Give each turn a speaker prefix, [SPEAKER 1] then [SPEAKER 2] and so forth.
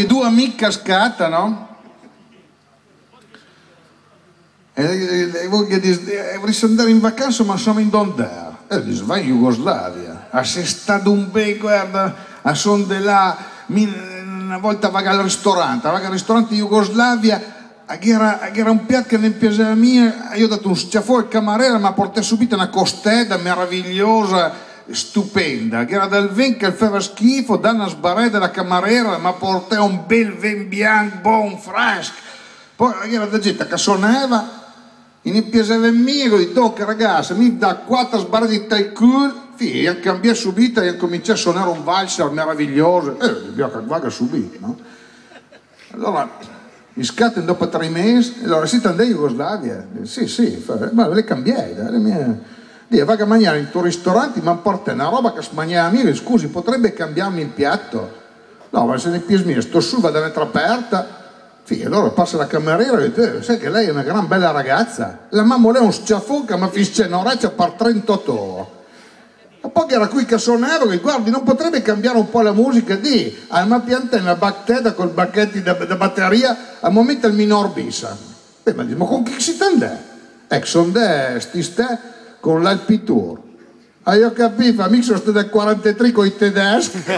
[SPEAKER 1] e due amiche scattano e, voglio vorrei andare in vacanza ma sono in Dondar e dice vai in Jugoslavia. A se stato un bel guarda a son de là una volta vado al ristorante. Vado al ristorante in Jugoslavia era, era, un piatto che non piaceva a me, io ho dato un schiaffo al cameriere, mi ha portato subito una costetta meravigliosa, stupenda, che era del vin che faceva schifo, da una sbarretta della cameriera, mi ha portato un bel vin bianco, buon, fresco. Poi era da gente che suonava, e non piaceva a me, ho detto, oh, che ragazza, mi dà quattro sbarrette di culo, e ha cambiato subito e ha cominciato a suonare un valzer meraviglioso, e eh, abbiamo subito, no? Allora, mi scattano dopo tre mesi, allora siete andati in Jugoslavia? Sì, sì, ma le cambiai, le mie... Dì, vado a mangiare in tuo ristorante, ma porta una roba che si mangiava a me, scusi, potrebbe cambiarmi il piatto? No, ma se ne pies mia, sto su, vado dentro aperta, sì, allora passa la cameriera e dice, sai che lei è una gran bella ragazza? La mamma lei è un schiaffone che mi fisce in orecchio per 38 ore. Ma poi era qui che suonava, che guardi, non potrebbe cambiare un po' la musica di al ma pianta una bacchetta con bacchetti da, da, batteria al momento il minor bisa. Beh, ma dico, ma con chi si tende? Sono de, sti con l'Alpitur. Ah, io capivo, amico, sono stato del 43 con i tedeschi.